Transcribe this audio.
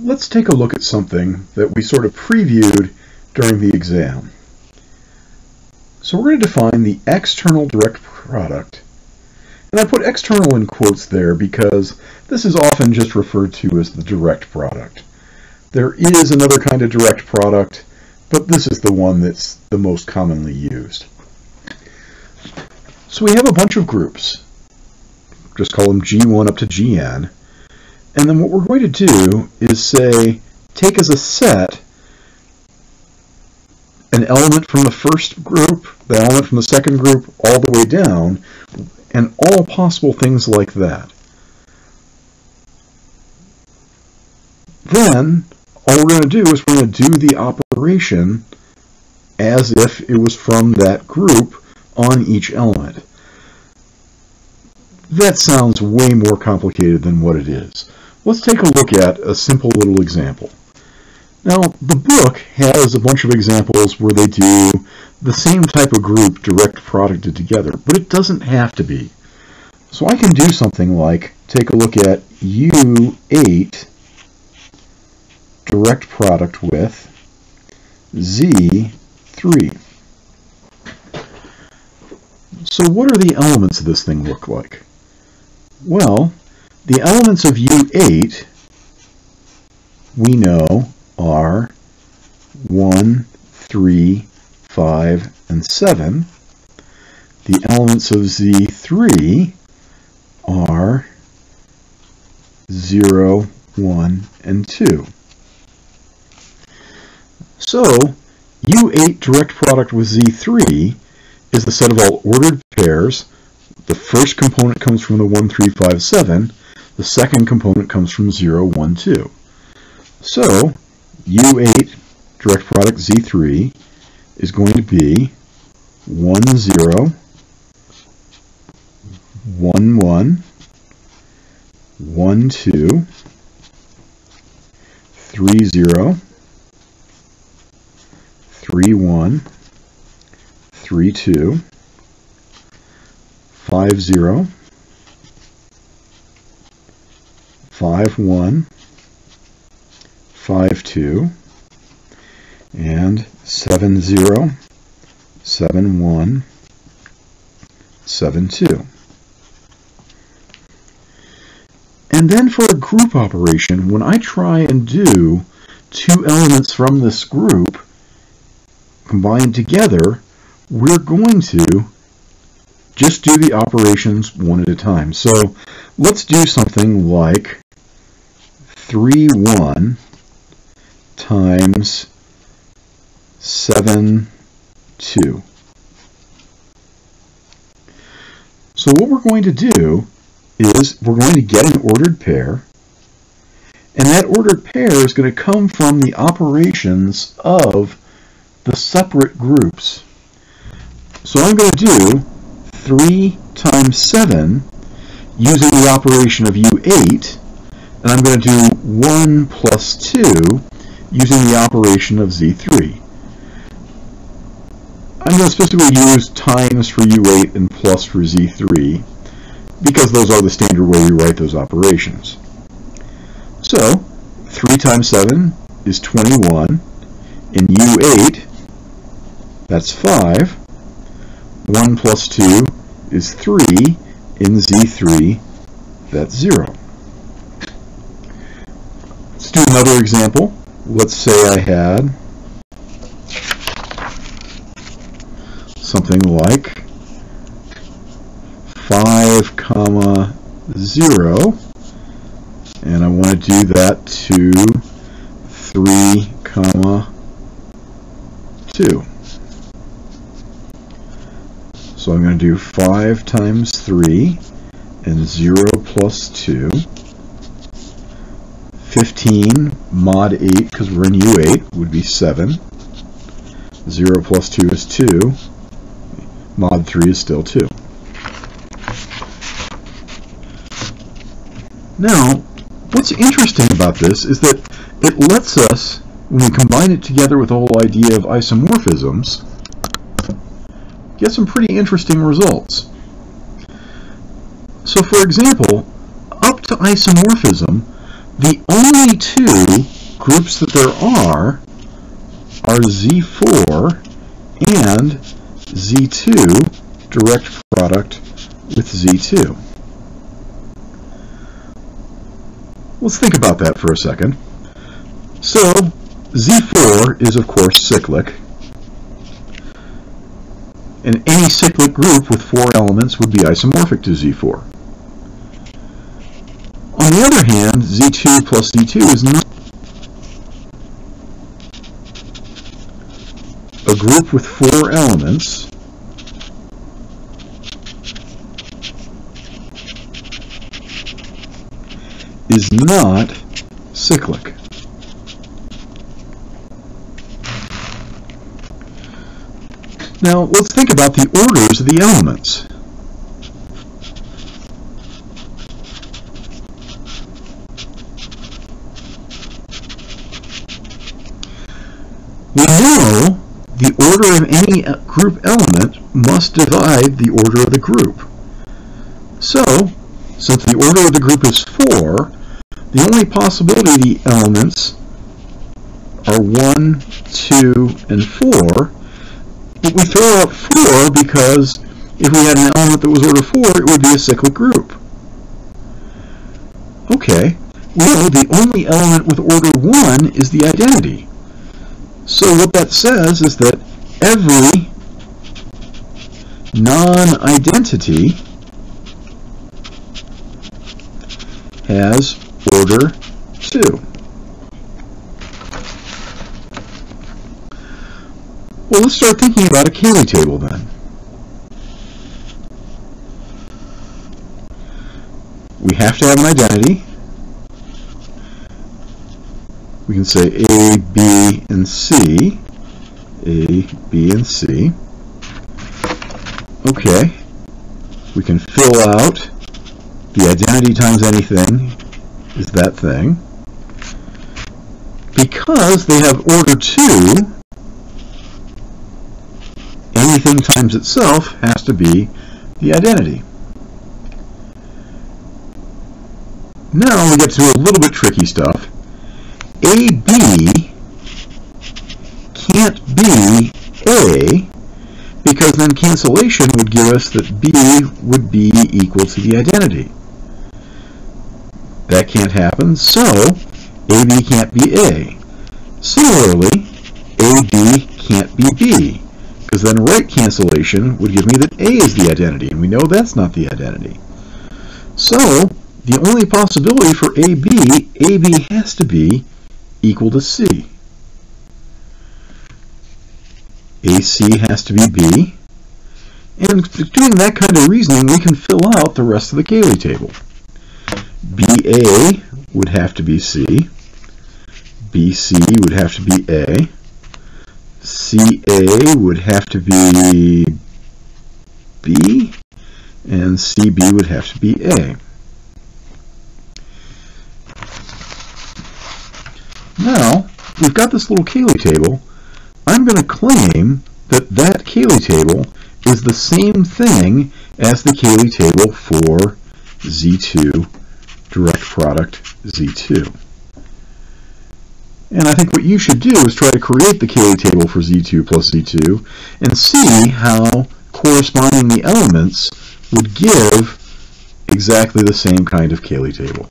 let's take a look at something that we sort of previewed during the exam. So we're going to define the external direct product. And I put external in quotes there because this is often just referred to as the direct product. There is another kind of direct product, but this is the one that's the most commonly used. So we have a bunch of groups. Just call them G1 up to Gn. And then what we're going to do is say, take as a set an element from the first group, the element from the second group, all the way down, and all possible things like that. Then, all we're going to do is we're going to do the operation as if it was from that group on each element. That sounds way more complicated than what it is. Let's take a look at a simple little example. Now, the book has a bunch of examples where they do the same type of group direct producted together, but it doesn't have to be. So I can do something like take a look at U8 direct product with Z3. So what are the elements of this thing look like? Well, the elements of U8 we know are 1, 3, 5, and 7. The elements of Z3 are 0, 1, and 2. So, U8 direct product with Z3 is the set of all ordered pairs. The first component comes from the 1, 3, 5, 7. The second component comes from 0, 1, 2. So, U8 direct product Z3 is going to be 1, 0, 1, 1, 1, 2, 3, 0, 3, 1, 3, 2, 5, 0, 5, 1, 5, 2, and 7, 0, 7, 1, 7, 2. And then for a group operation, when I try and do two elements from this group combined together, we're going to just do the operations one at a time. So let's do something like 3, 1 times 7, 2. So what we're going to do is we're going to get an ordered pair, and that ordered pair is going to come from the operations of the separate groups. So I'm going to do 3 times 7 using the operation of U8, and I'm going to do 1 plus 2 using the operation of Z3. I'm going to specifically use times for U8 and plus for Z3 because those are the standard way we write those operations. So 3 times 7 is 21. In U8, that's 5. 1 plus 2 is 3. In Z3, that's 0. Let's do another example. Let's say I had something like 5 comma 0 and I want to do that to 3 comma 2 so I'm going to do 5 times 3 and 0 plus 2 15 mod 8, because we're in U8, would be 7. 0 plus 2 is 2. Mod 3 is still 2. Now, what's interesting about this is that it lets us, when we combine it together with the whole idea of isomorphisms, get some pretty interesting results. So for example, up to isomorphism, the only two groups that there are are Z4 and Z2 direct product with Z2. Let's think about that for a second. So Z4 is of course cyclic, and any cyclic group with four elements would be isomorphic to Z4. Other hand, Z2 plus Z2 is not a group with four elements is not cyclic. Now let's think about the orders of the elements. We know the order of any uh, group element must divide the order of the group. So, since the order of the group is 4, the only possibility the elements are 1, 2, and 4. But we throw out 4 because if we had an element that was order 4, it would be a cyclic group. Okay, well, the only element with order 1 is the identity. So what that says is that every non-identity has order 2. Well, let's start thinking about a Cayley table then. We have to have an identity. We can say A, B, and C. A, B, and C. Okay. We can fill out the identity times anything is that thing. Because they have order 2, anything times itself has to be the identity. Now we get to a little bit tricky stuff. AB can't be A because then cancellation would give us that B would be equal to the identity. That can't happen, so AB can't be A. Similarly, AB can't be B, because then right cancellation would give me that A is the identity, and we know that's not the identity. So, the only possibility for AB, AB has to be equal to C. AC has to be B. And doing that kind of reasoning, we can fill out the rest of the Cayley table. BA would have to be C. BC would have to be A. CA would have to be B. And CB would have to be A. Now, we've got this little Cayley table. I'm going to claim that that Cayley table is the same thing as the Cayley table for Z2 direct product Z2. And I think what you should do is try to create the Cayley table for Z2 plus Z2 and see how corresponding the elements would give exactly the same kind of Cayley table.